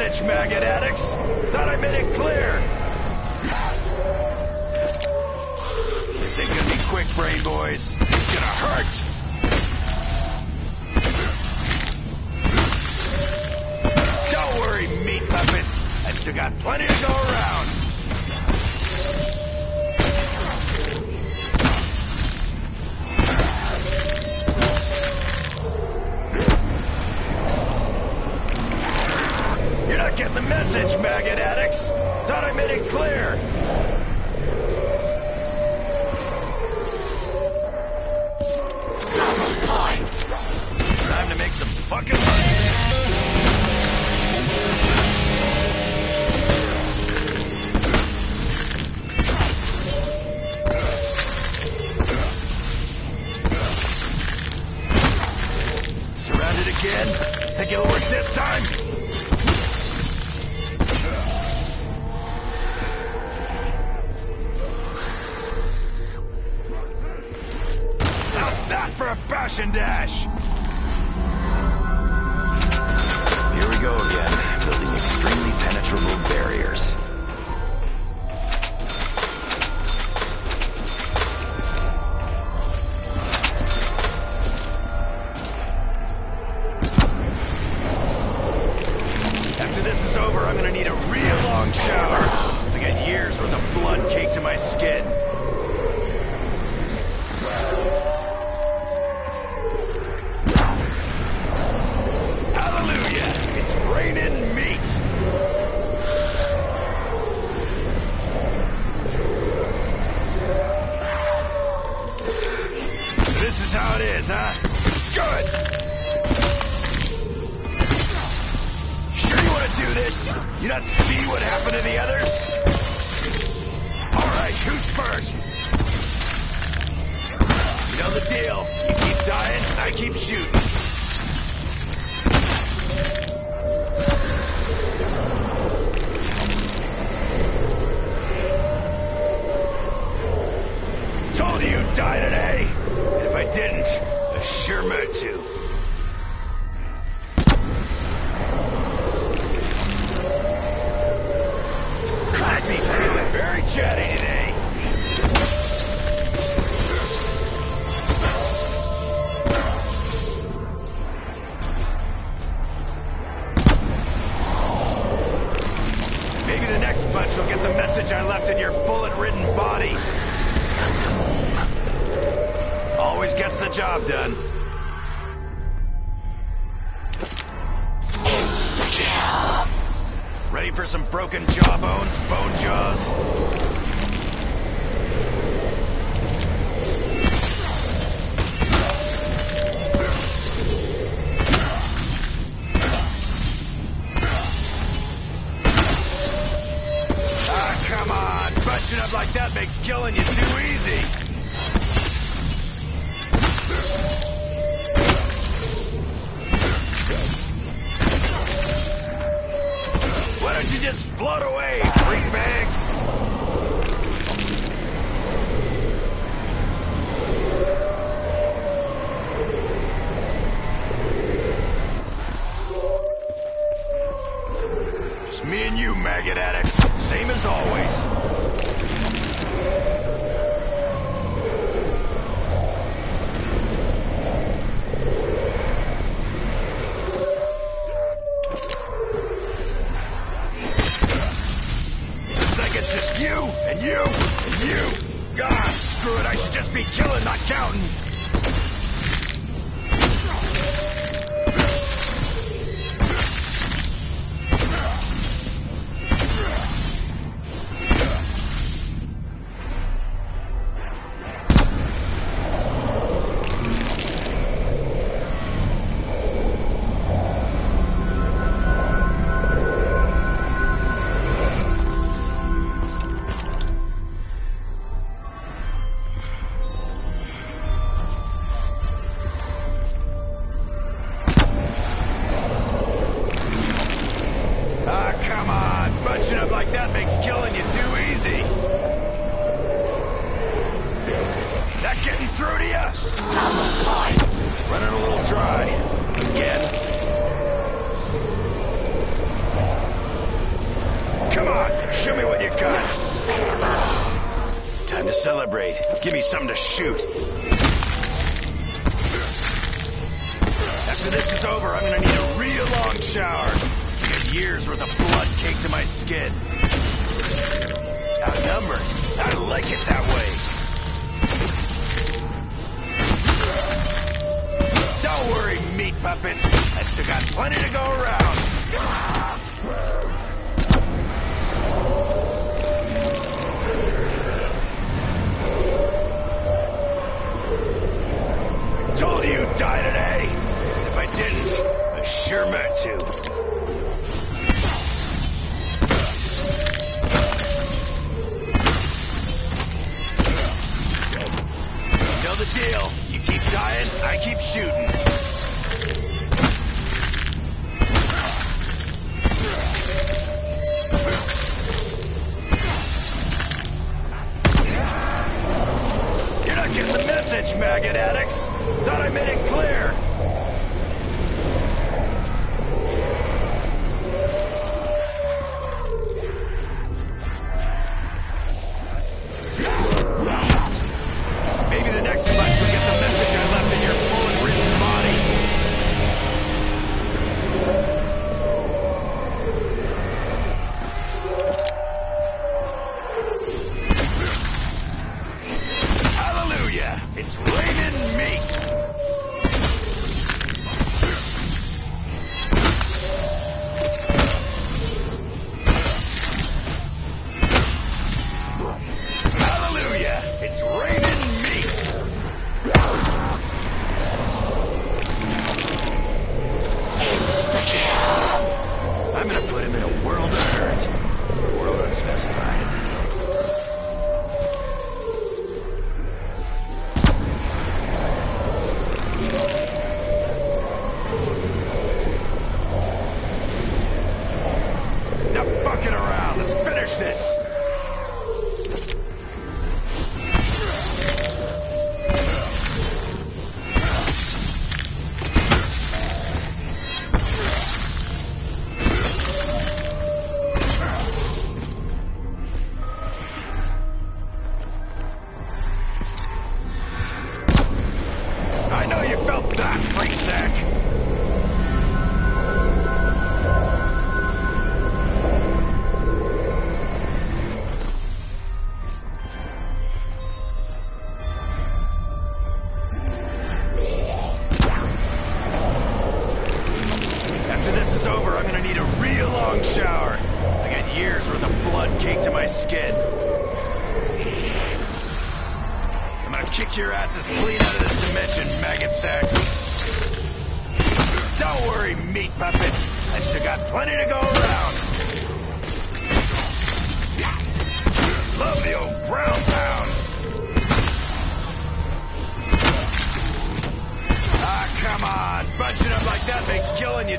message, maggot addicts. Thought I made it clear. This ain't gonna be quick, Brain Boys. It's gonna hurt. Don't worry, meat puppets. I still got plenty to go around. message, maggot addicts. Thought I made it clear.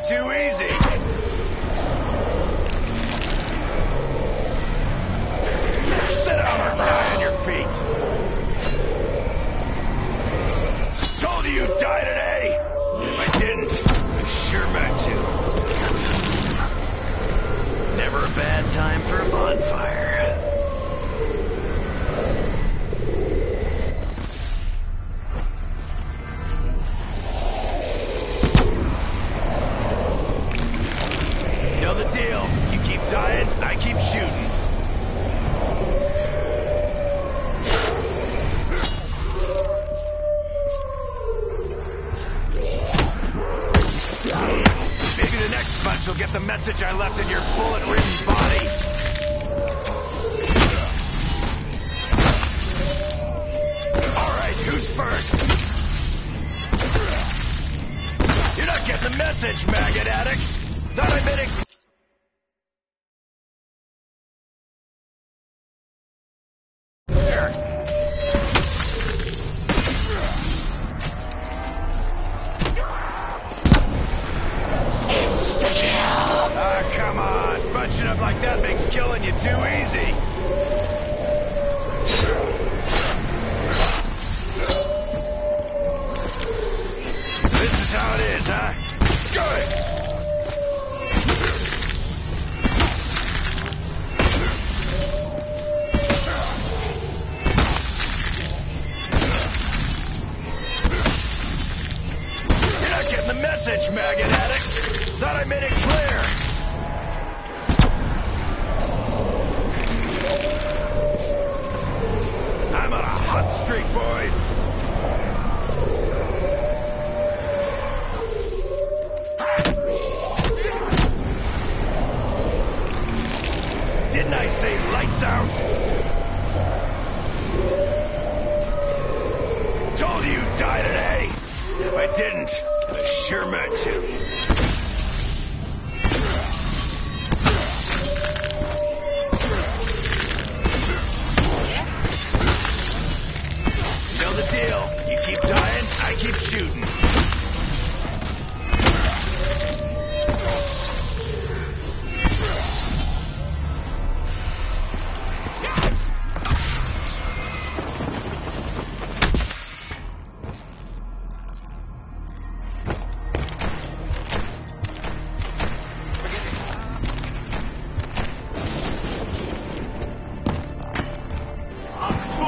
Too easy.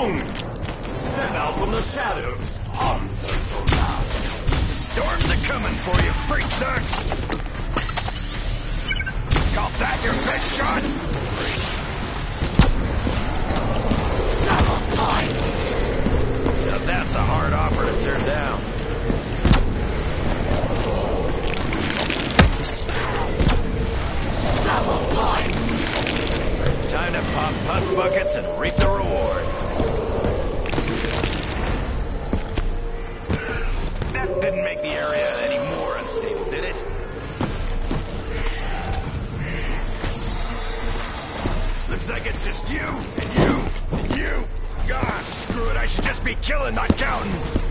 alone! Step out from the shadows, Hanzo The storms are coming for you, freak sucks! Call that your best shot? Double points! Now that's a hard offer to turn down. Time to pop pus buckets and reap the reward. That didn't make the area any more unstable, did it? Looks like it's just you, and you, and you. Gosh, screw it, I should just be killing, not counting.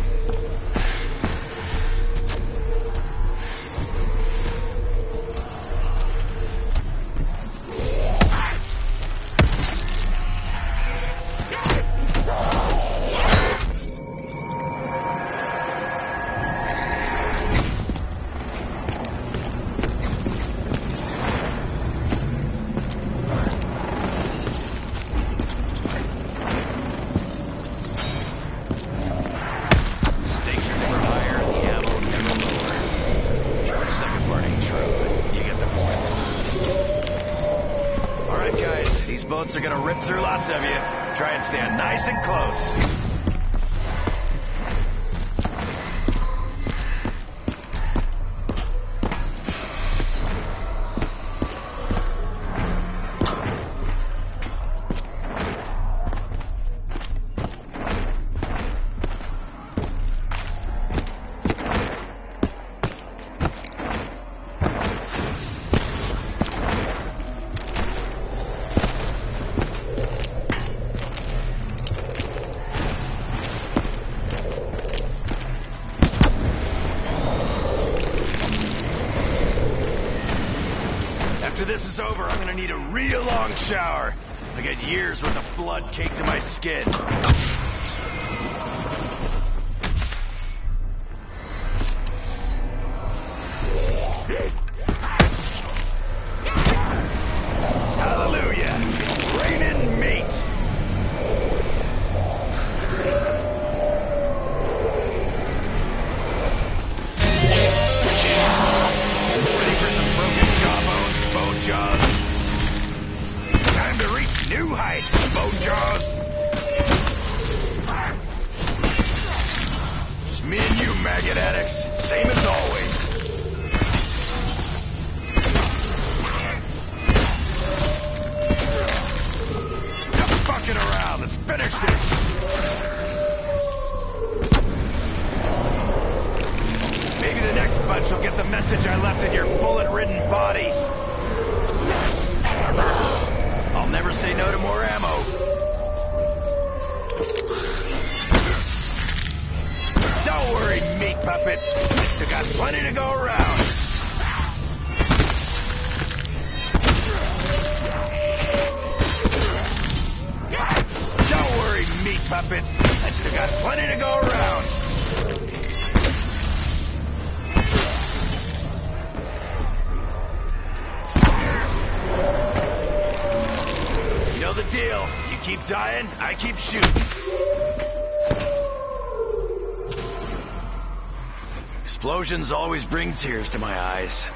Explosions always bring tears to my eyes.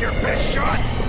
Your best shot?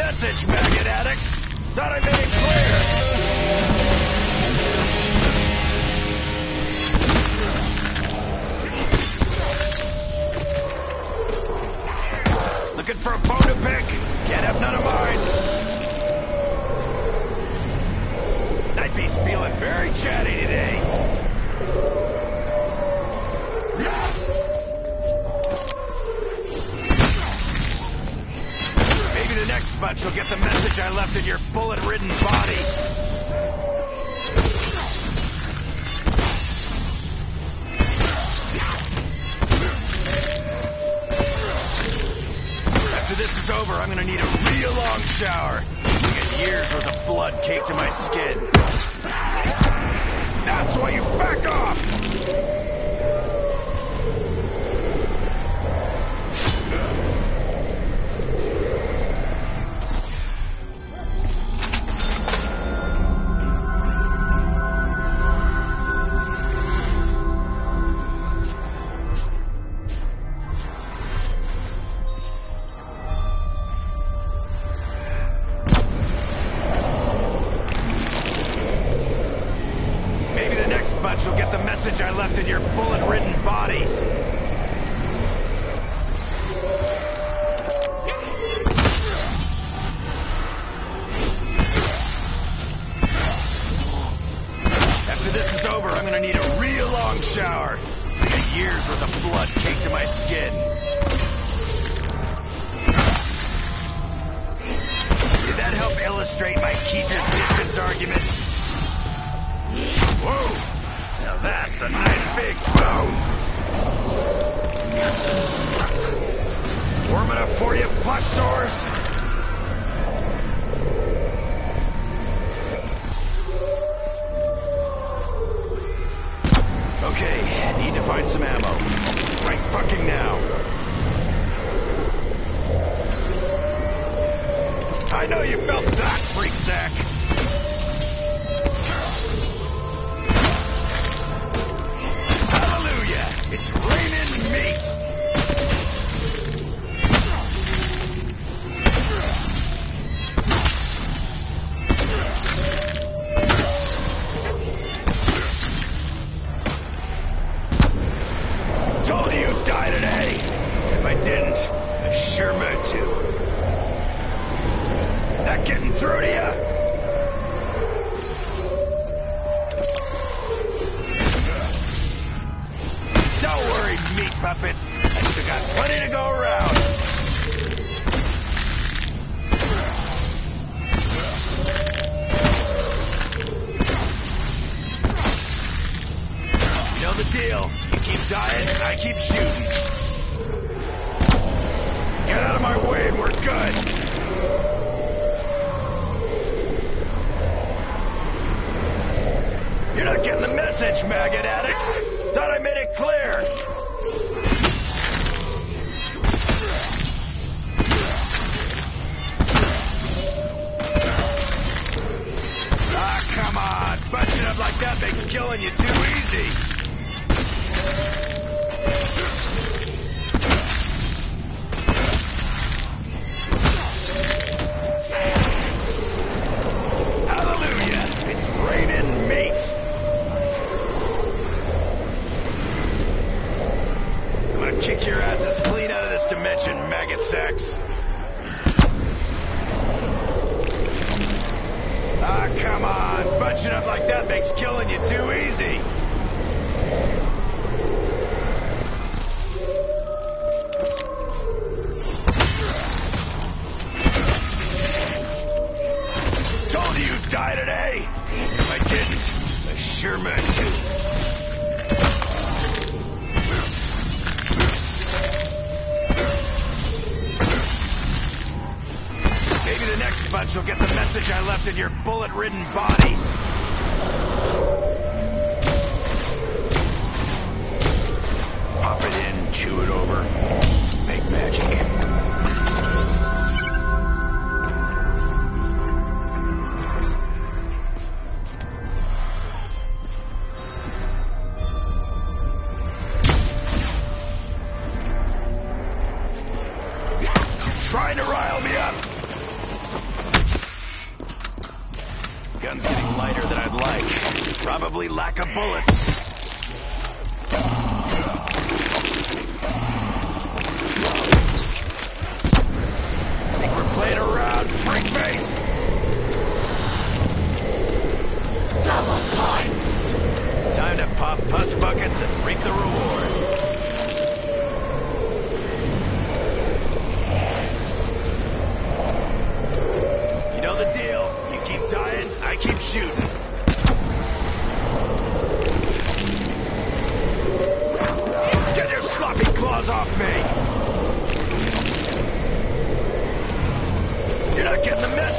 Message, maggot addicts. Thought I made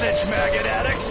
message, maggot addicts!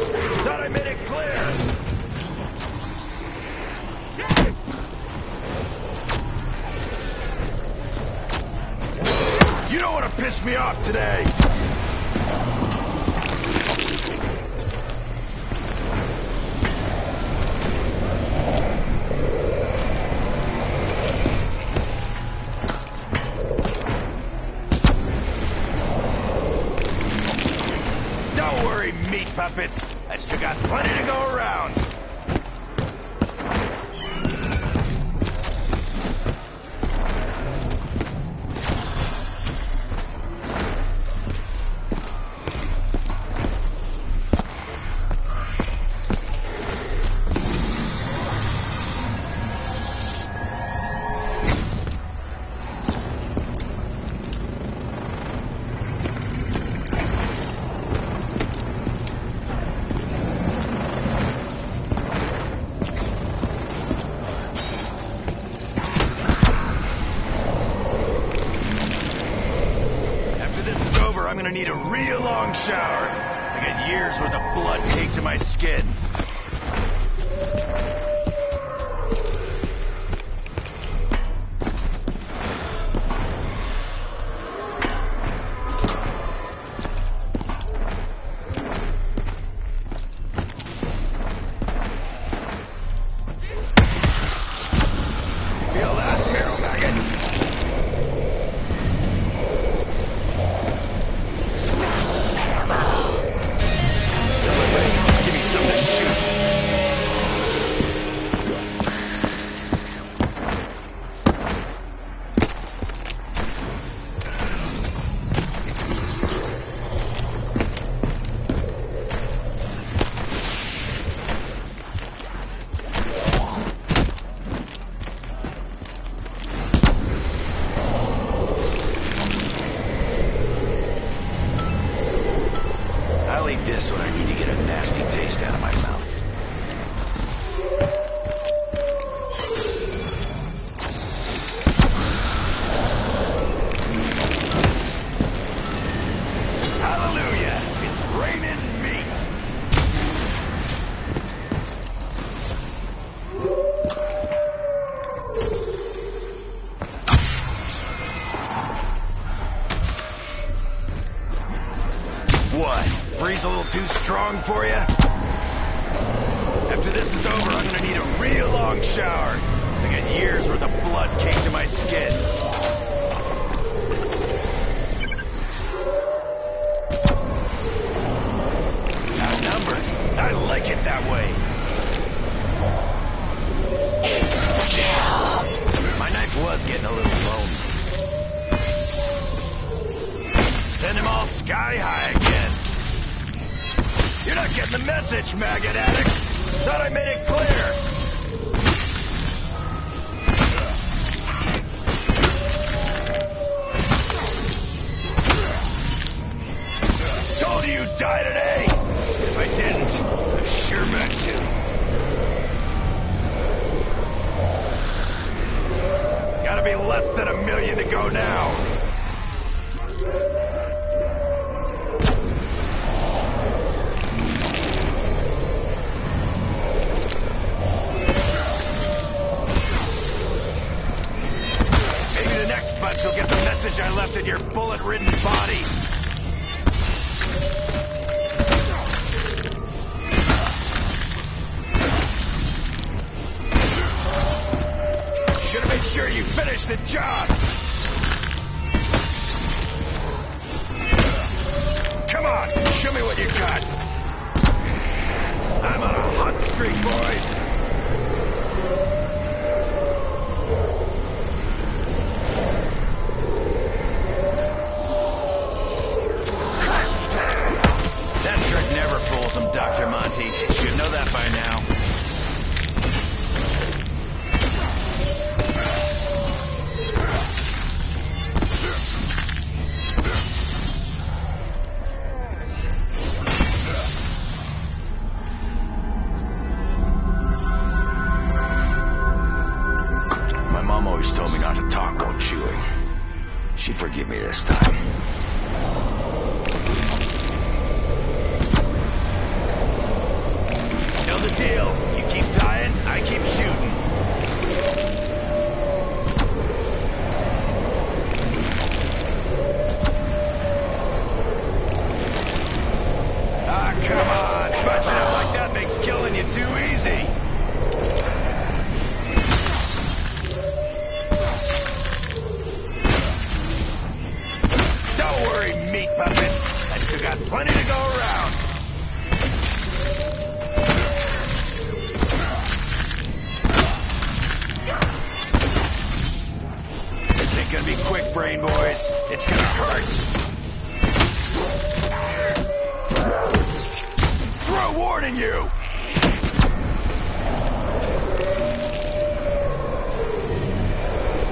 warning you!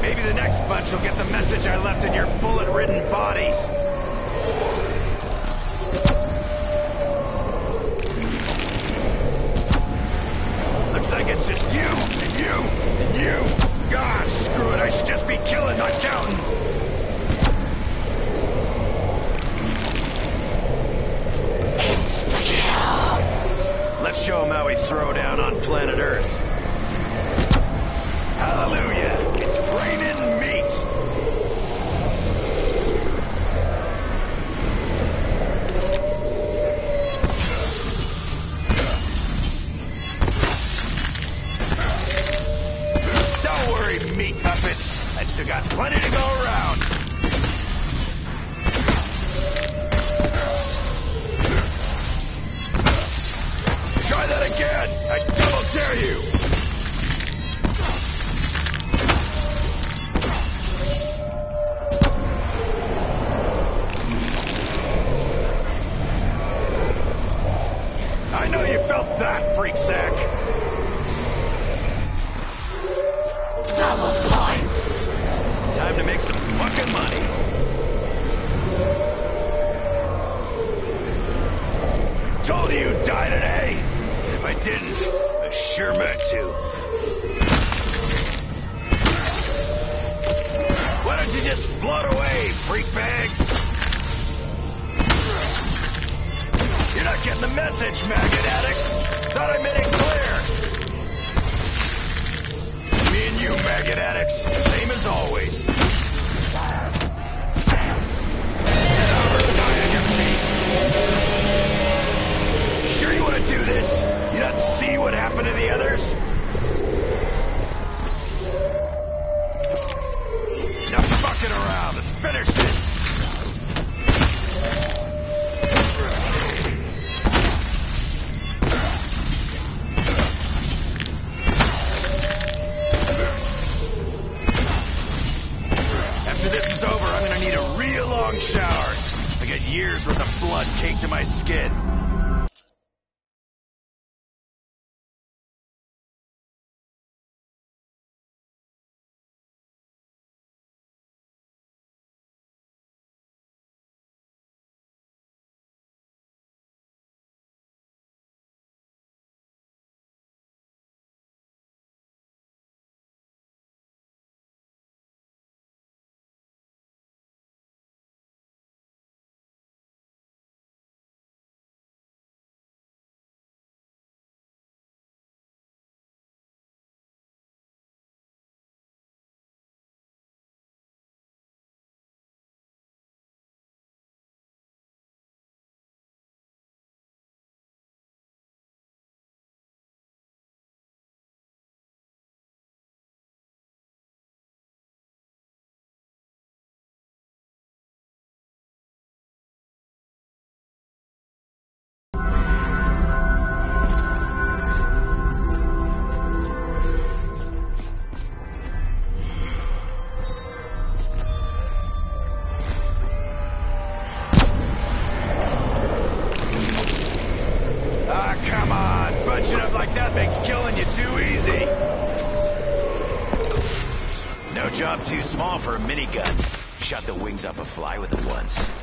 Maybe the next bunch will get the message I left in your bullet-ridden bodies. Looks like it's just you, and you, and you. Gosh, screw it, I should just be killing, not counting. Stop it show him how we throw down on planet Earth. Hallelujah. It's raining meat. Don't worry, meat puppets. I still got plenty to go around. too small for a minigun. Shot the wings off a fly with it once.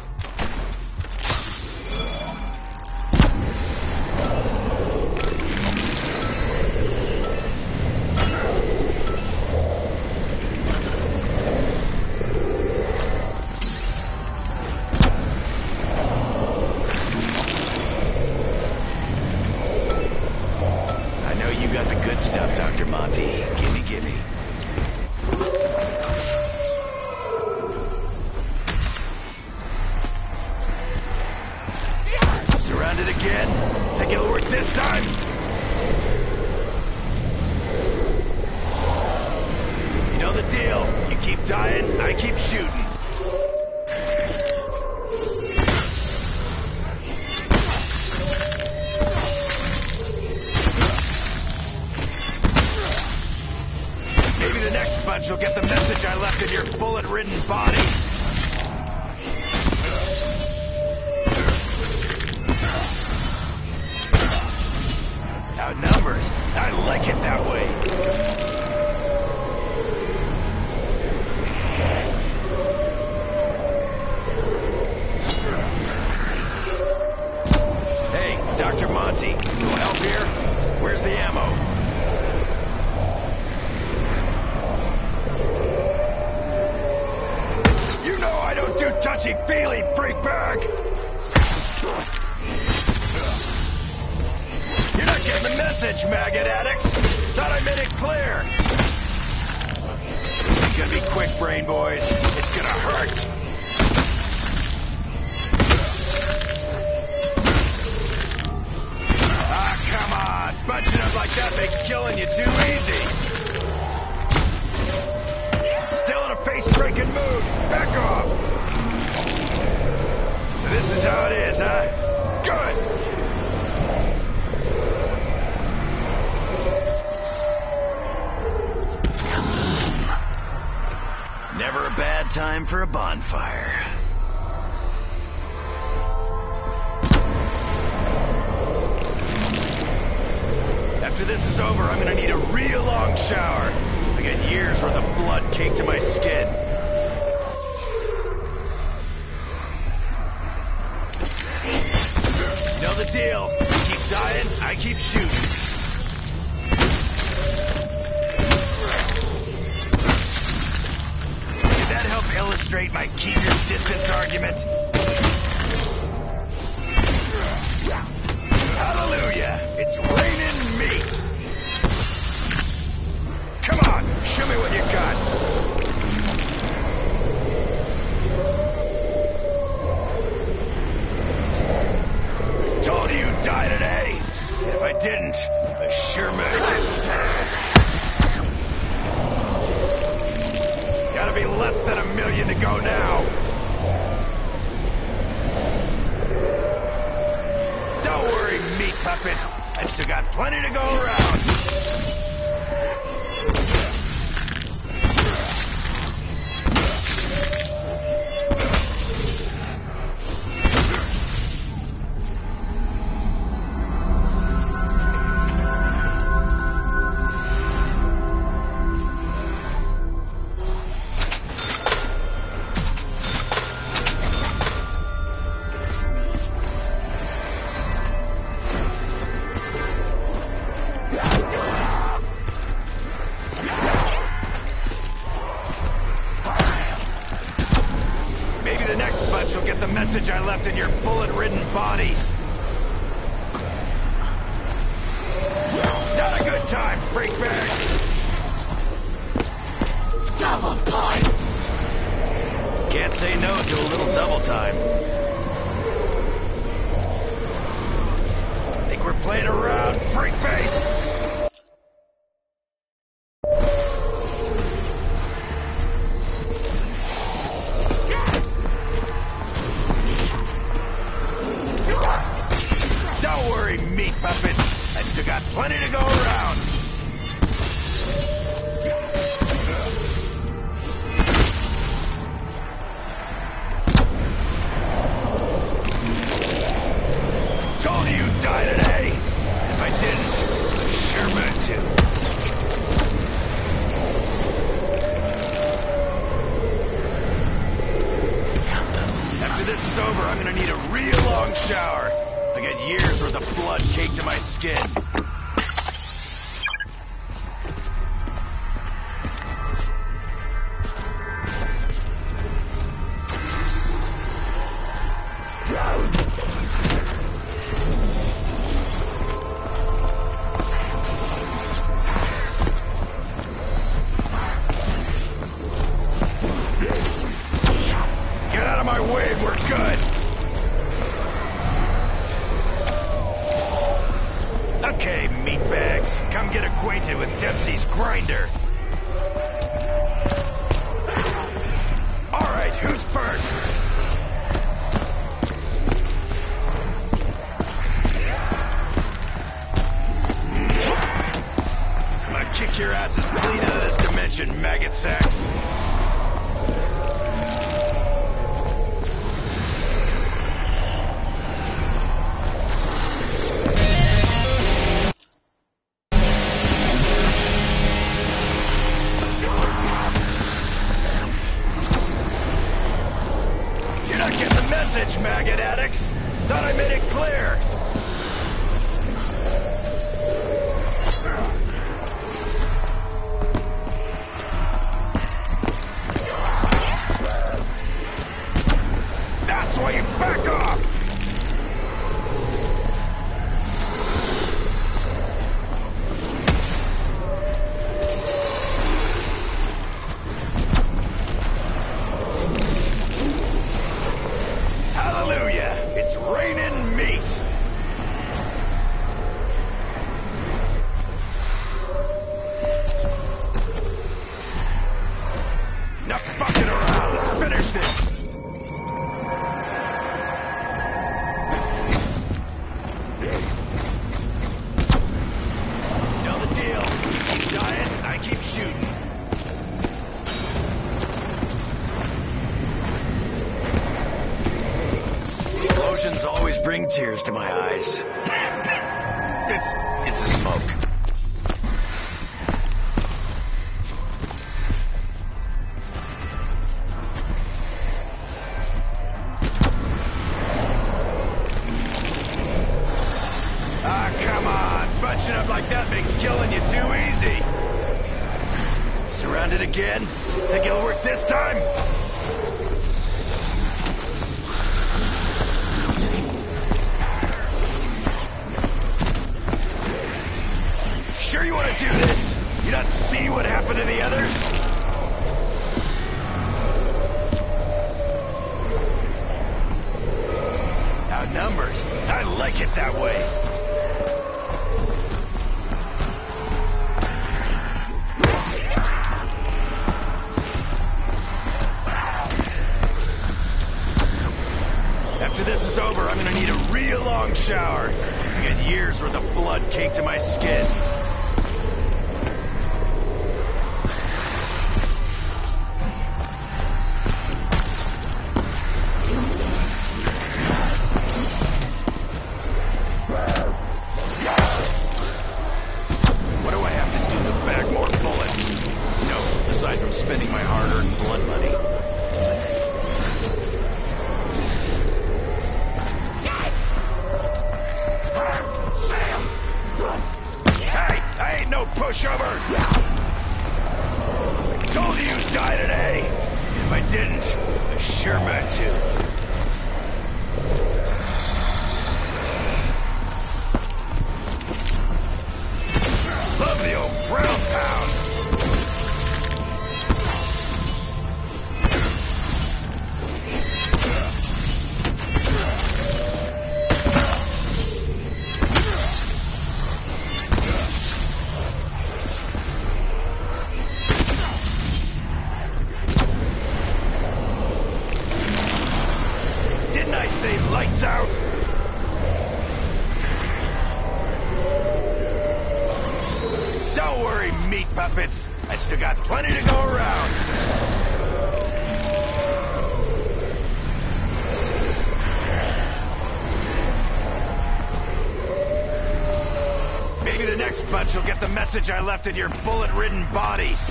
message I left in your bullet-ridden bodies.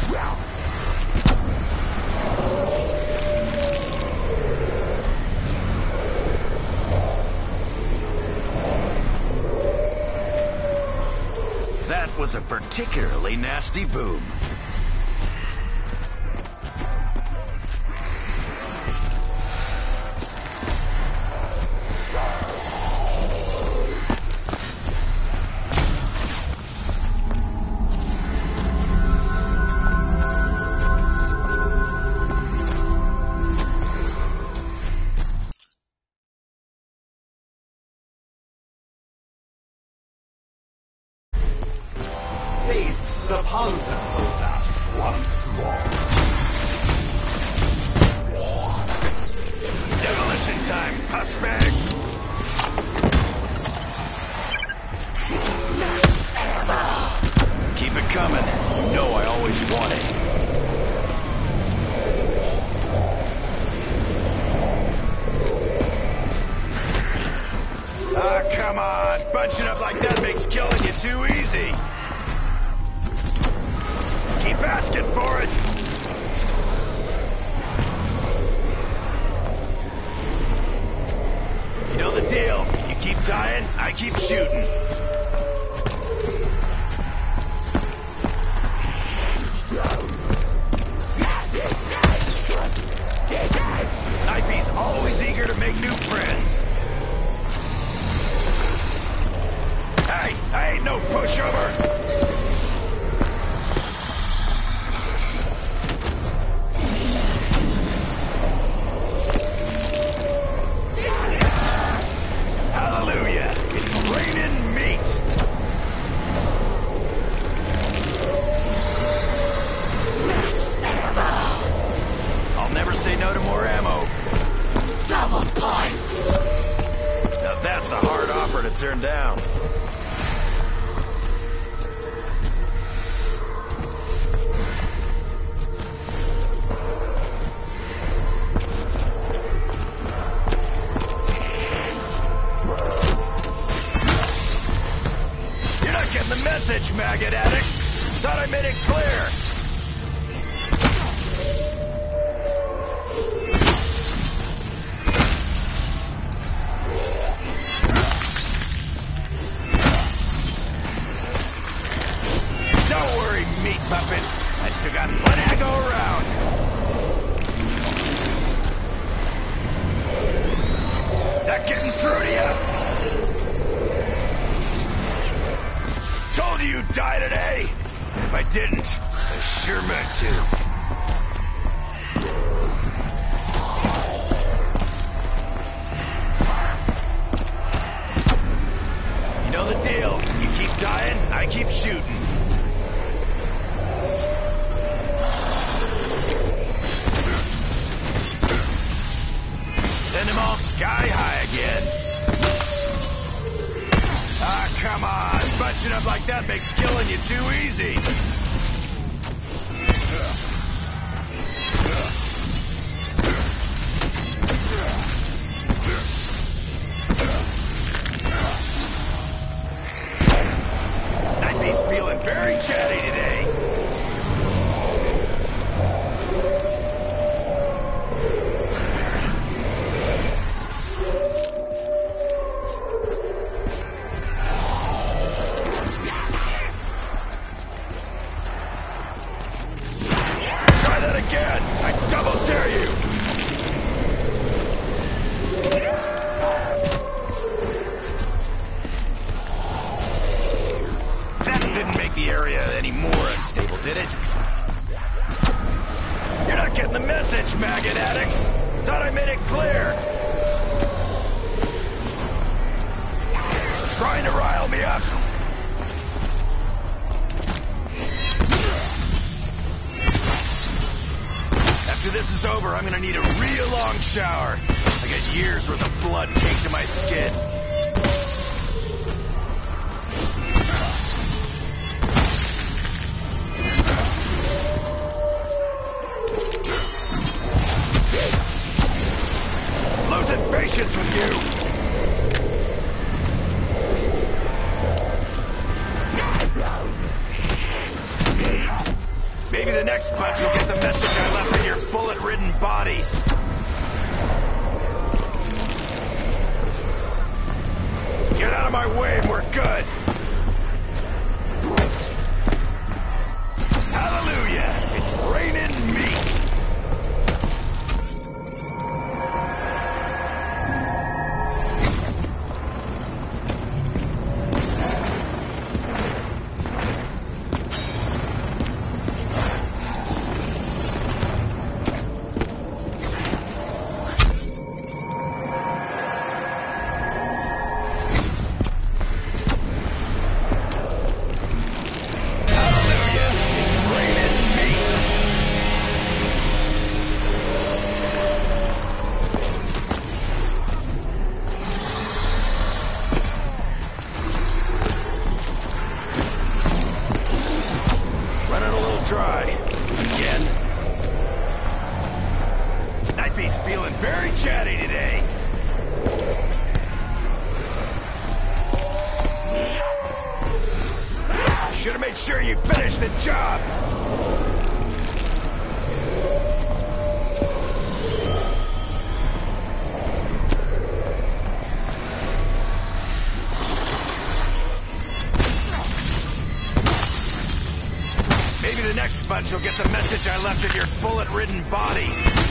That was a particularly nasty boom. The panzer soldat once more. Demolition time, pussbags! Keep it coming. You know I always want it. Ah, come on. Bunching up like that makes killing you too easy keep asking for it. You know the deal. You keep dying, I keep shooting. Knifey's always eager to make new friends. Hey, I ain't no pushover. turned down. Bullet-ridden bodies.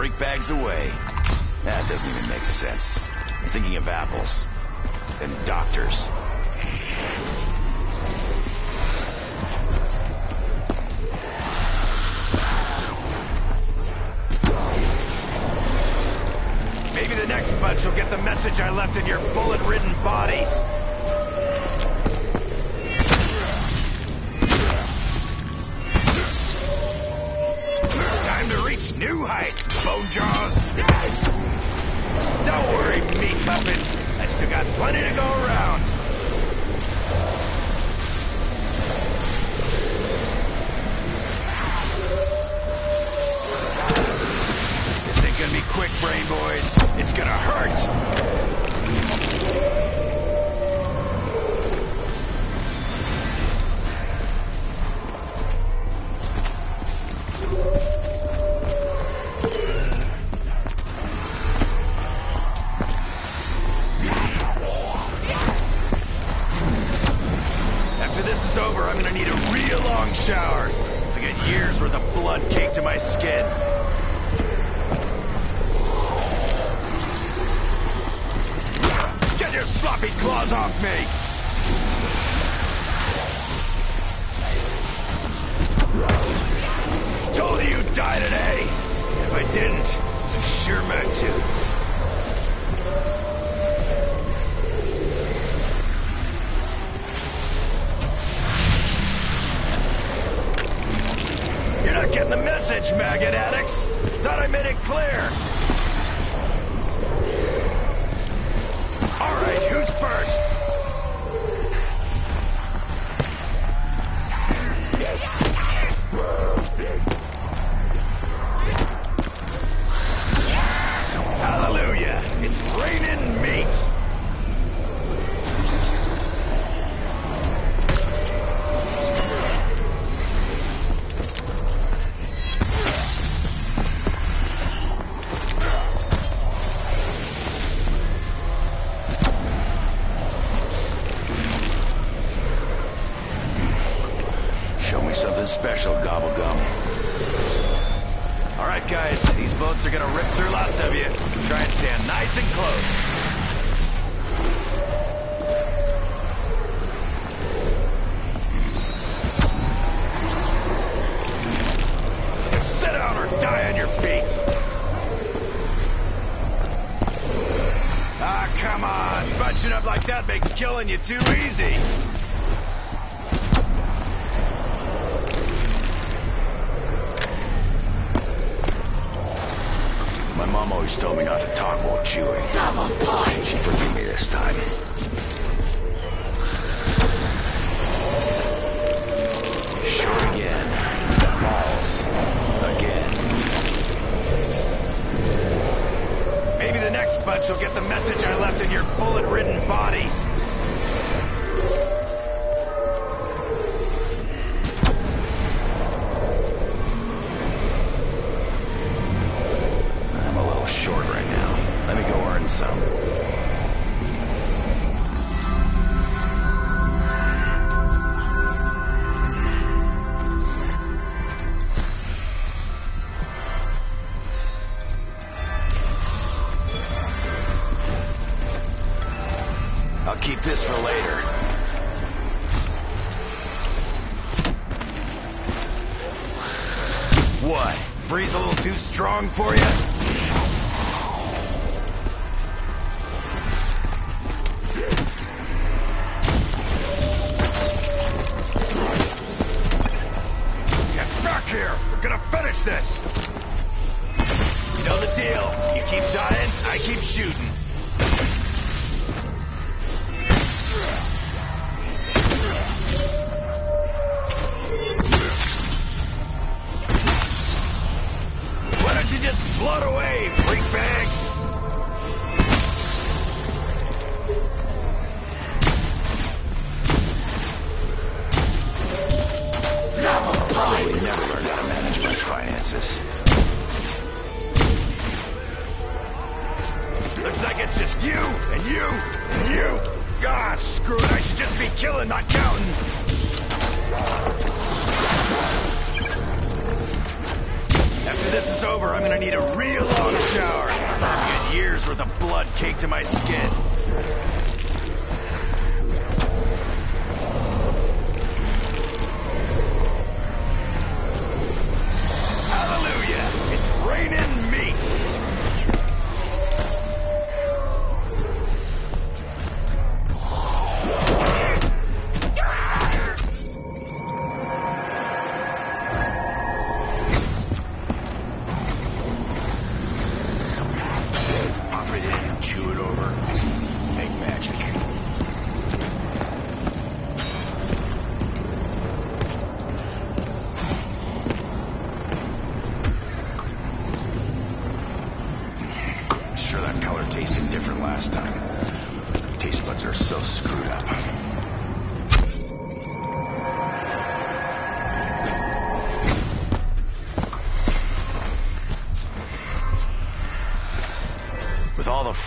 freak bags away. new heights, bone jaws. Don't worry, meat muffin. I still got plenty to go around. This ain't gonna be quick, brain boys. It's gonna hurt.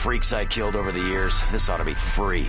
freaks I killed over the years, this ought to be free.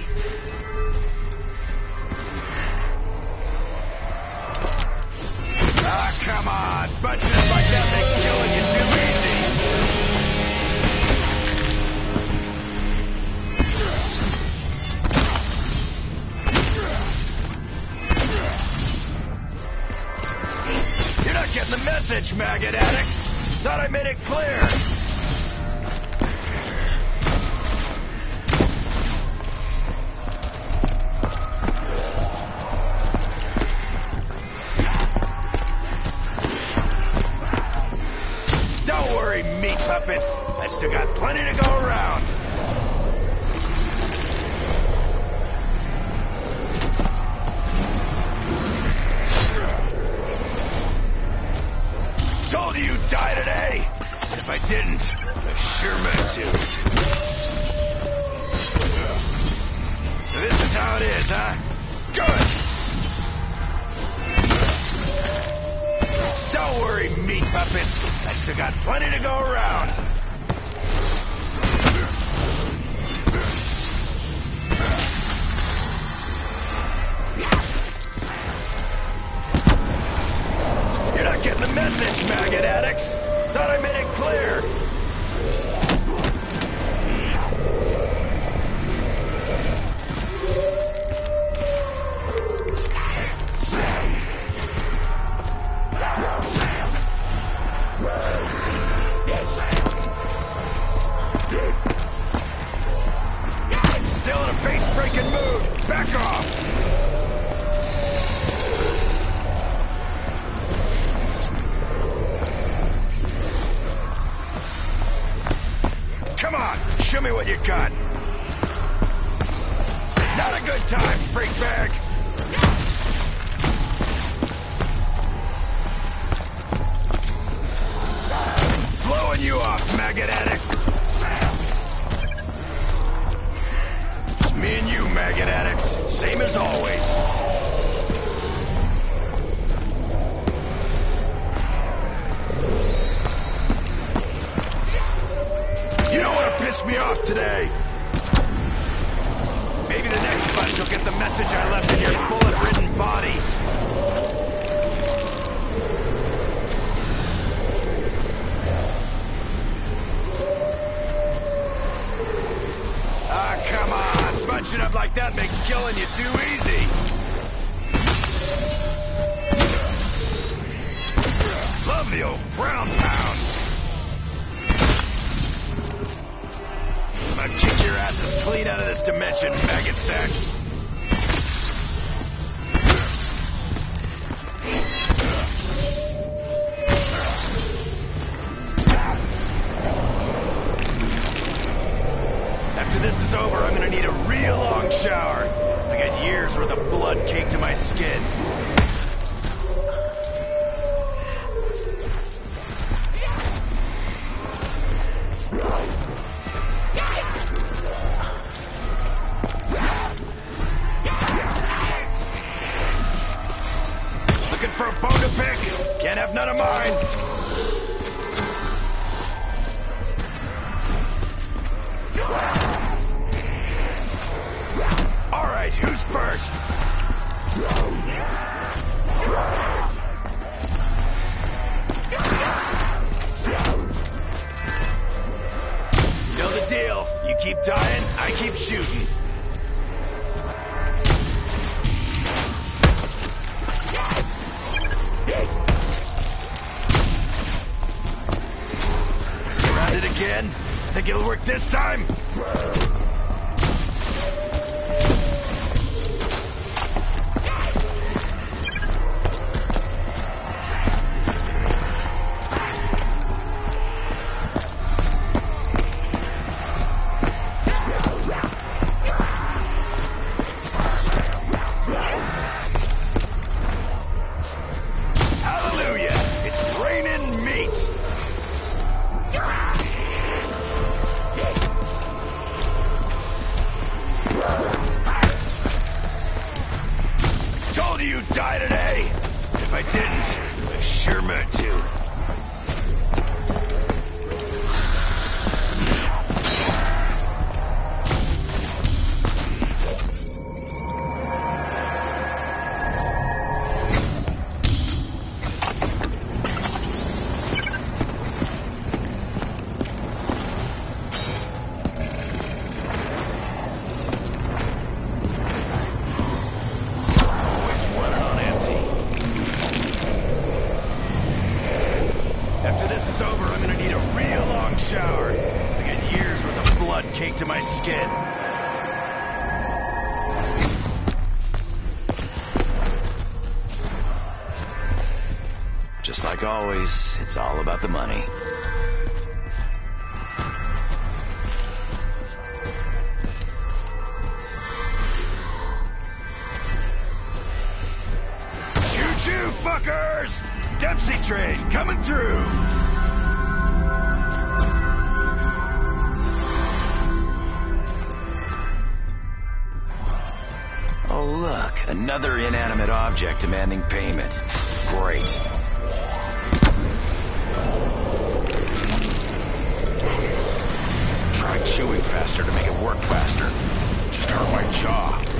It's all about the money. Choo-choo, fuckers! Dempsey train coming through! Oh look, Another inanimate object demanding payment. Great. chewing faster to make it work faster. Just hurt my jaw.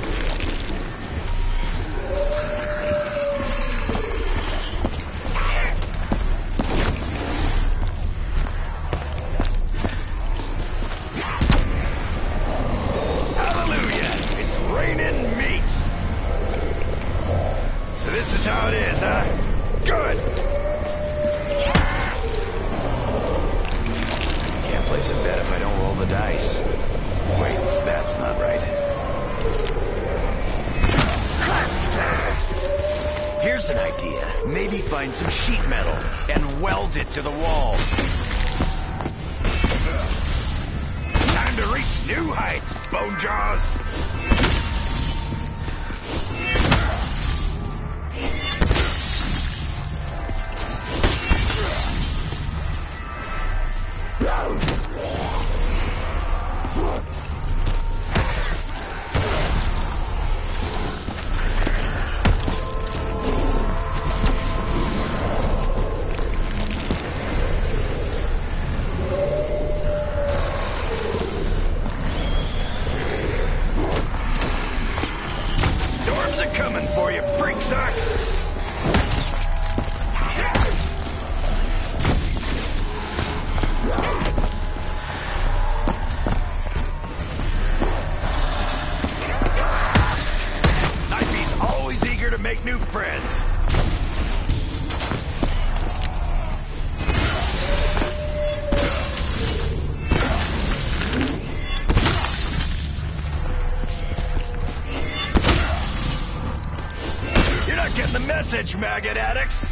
ragged addicts!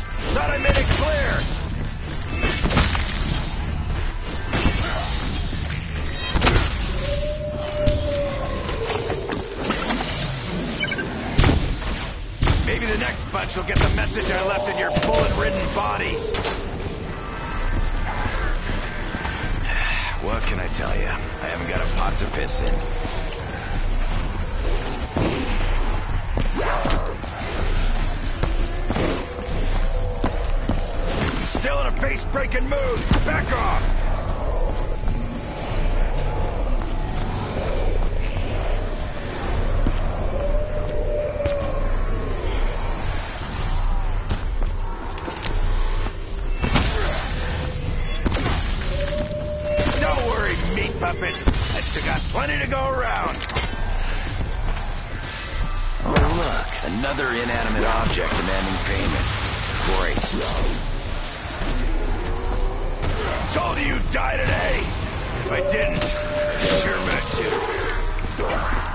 Plenty to go around. Oh, look. Another inanimate object demanding payment. Great. Told you you'd die today. If I didn't, you sure meant to.